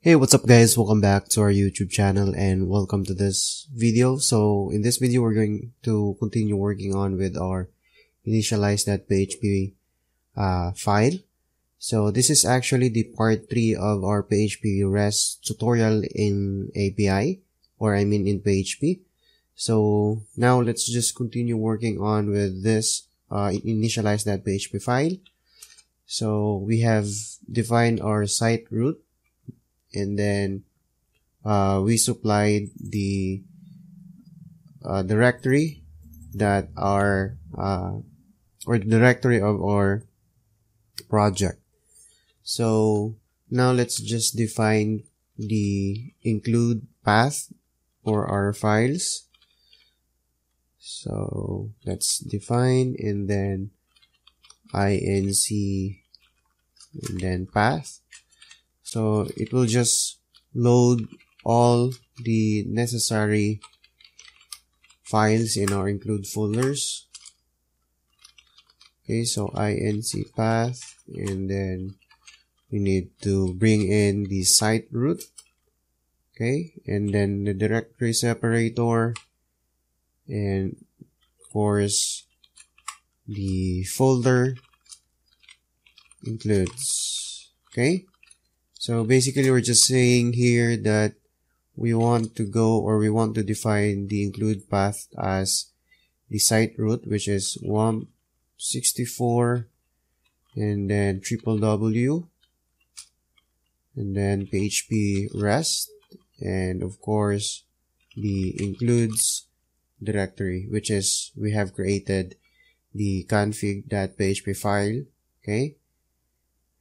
Hey, what's up guys? Welcome back to our YouTube channel and welcome to this video. So in this video, we're going to continue working on with our initialize.php uh, file. So this is actually the part 3 of our PHP REST tutorial in API or I mean in PHP. So now let's just continue working on with this uh, initialize.php file. So we have defined our site root and then uh, we supplied the uh, directory that our uh, or the directory of our project. So now let's just define the include path for our files. So let's define and then inc and then path so it will just load all the necessary files in our include folders. Okay, so inc path and then we need to bring in the site root. Okay, and then the directory separator and of course the folder includes. Okay. So basically we're just saying here that we want to go or we want to define the include path as the site root which is 164 and then triple W and then PHP REST and of course the includes directory which is we have created the config.php file okay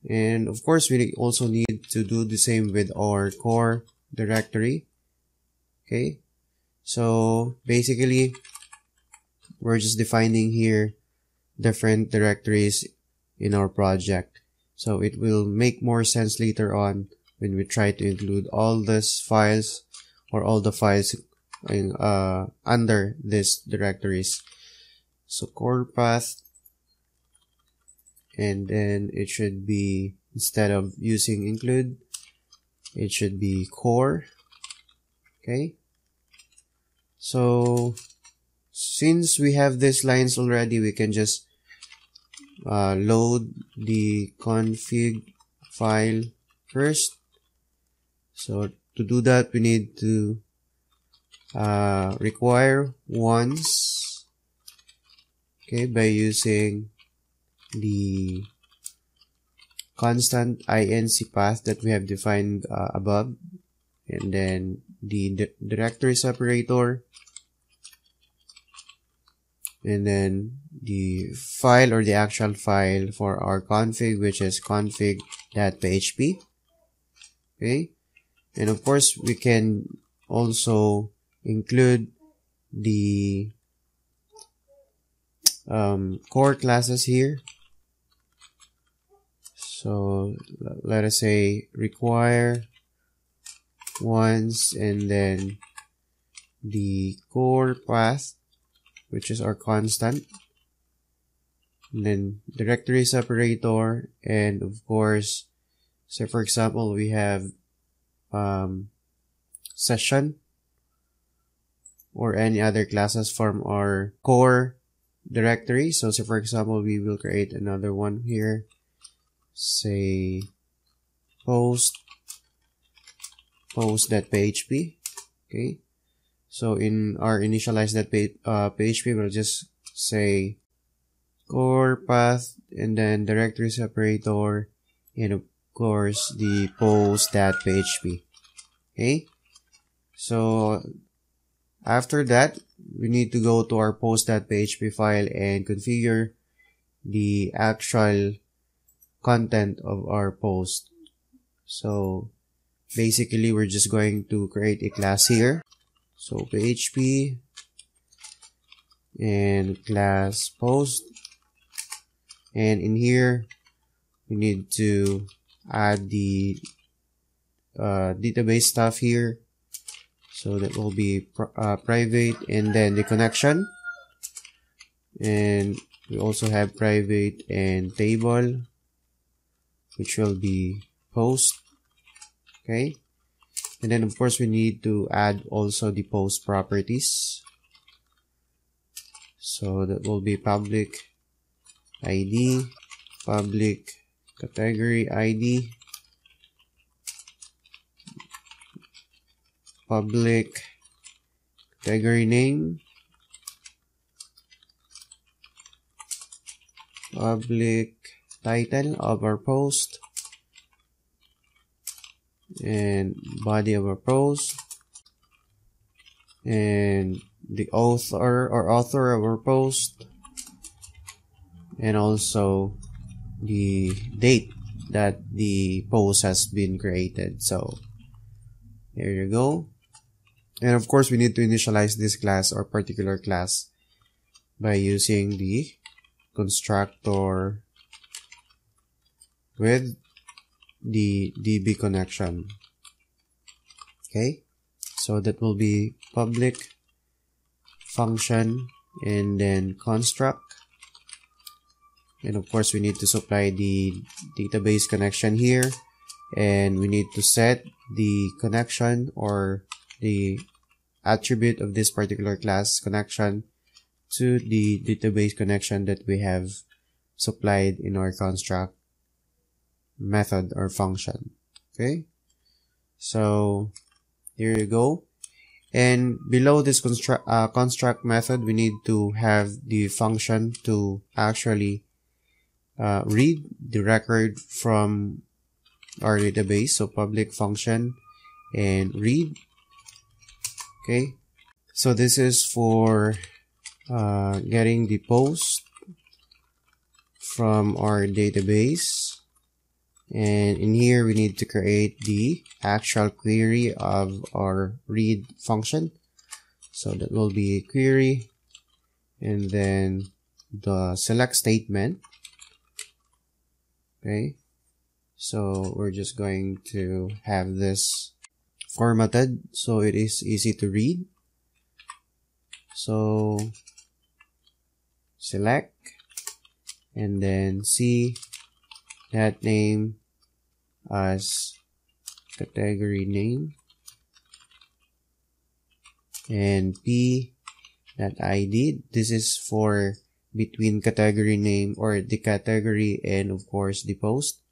and of course, we also need to do the same with our core directory. Okay. So basically, we're just defining here different directories in our project. So it will make more sense later on when we try to include all these files or all the files in, uh, under these directories. So core path and then it should be instead of using include it should be core okay? So since we have these lines already we can just uh, load the config file first. So to do that we need to uh, require once okay by using the constant inc path that we have defined uh, above. And then the di directory separator. And then the file or the actual file for our config which is config.php okay? And of course we can also include the um, core classes here so let us say require once and then the core path, which is our constant. And then directory separator and of course, say for example, we have um, session or any other classes from our core directory. So say for example, we will create another one here say post post.php okay? So in our initialize that uh, php we'll just say core path and then directory separator and of course the post.php okay? So after that we need to go to our post.php file and configure the actual content of our post. So basically we're just going to create a class here. So PHP and class post. And in here, we need to add the uh, database stuff here. So that will be uh, private and then the connection. And we also have private and table which will be post okay And then of course we need to add also the post properties. So that will be public ID, public category ID, public category name, public title of our post, and body of our post, and the author or author of our post, and also the date that the post has been created. So here you go. And of course, we need to initialize this class or particular class by using the constructor with the DB connection. Okay, so that will be public function and then construct. And of course, we need to supply the database connection here and we need to set the connection or the attribute of this particular class connection to the database connection that we have supplied in our construct method or function. Okay. So here you go. And below this construct, uh, construct method, we need to have the function to actually uh, read the record from our database. So public function and read. Okay. So this is for uh, getting the post from our database and in here we need to create the actual query of our read function. So that will be query. And then the select statement. Okay. So we're just going to have this formatted so it is easy to read. So select. And then see that name as category name. And p that id this is for between category name or the category and of course the post.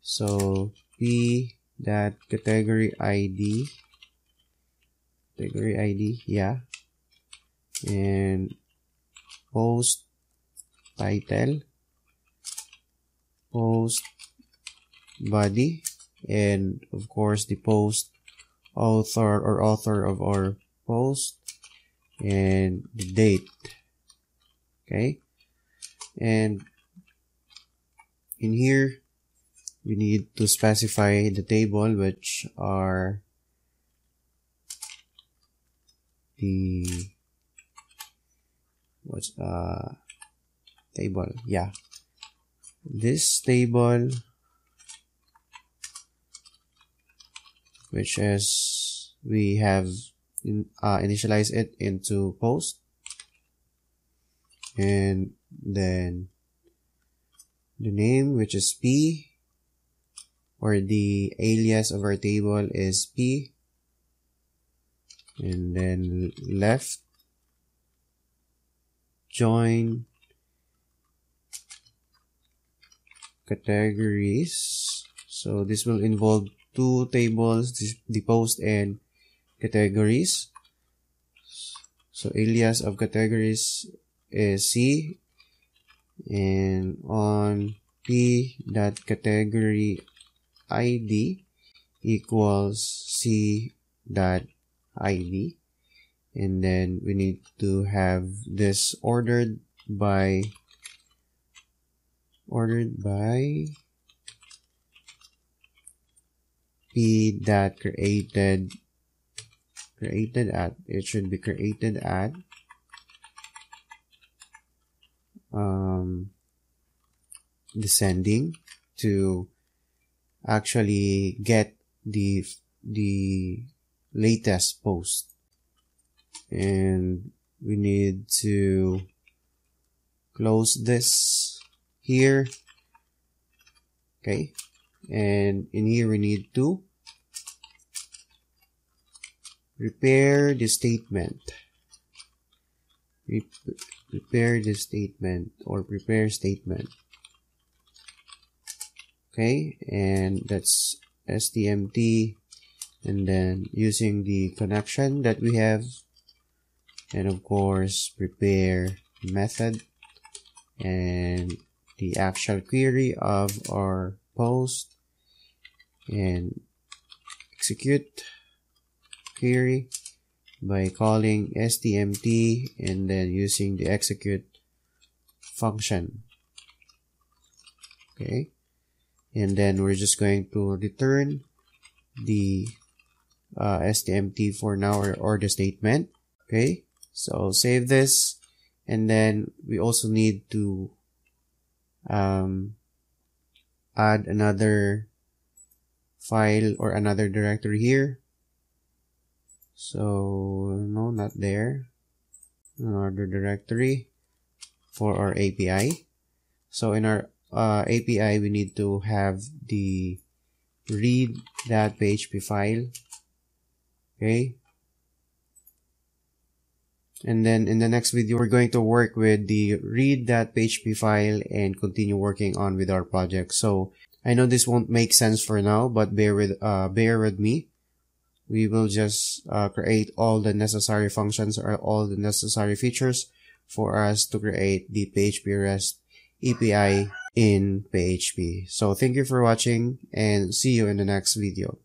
So p that category id category id yeah. And post title post body and of course the post author or author of our post and the date. Okay? And in here we need to specify the table which are the what's uh table. Yeah this table which is we have in, uh, initialized it into post and then the name which is p or the alias of our table is p and then left join categories. So this will involve two tables the post and categories. So alias of categories is c. And on p dot category id equals c dot id and then we need to have this ordered by ordered by p that created created at it should be created at um, descending to actually get the the latest post. And we need to close this here. Okay. And in here we need to prepare the statement. prepare the statement or prepare statement. Okay, and that's STMT and then using the connection that we have. And of course prepare method. And the actual query of our post and execute query by calling stmt and then using the execute function. Okay? And then we're just going to return the uh, stmt for now or, or the statement. Okay? So save this. And then we also need to um, add another file or another directory here. So no not there. Another directory for our API so in our uh, API we need to have the read that PHP file. Okay and then in the next video, we're going to work with the read.php file and continue working on with our project. So I know this won't make sense for now, but bear with, uh, bear with me. We will just uh, create all the necessary functions or all the necessary features for us to create the PHP REST API in PHP. So thank you for watching and see you in the next video.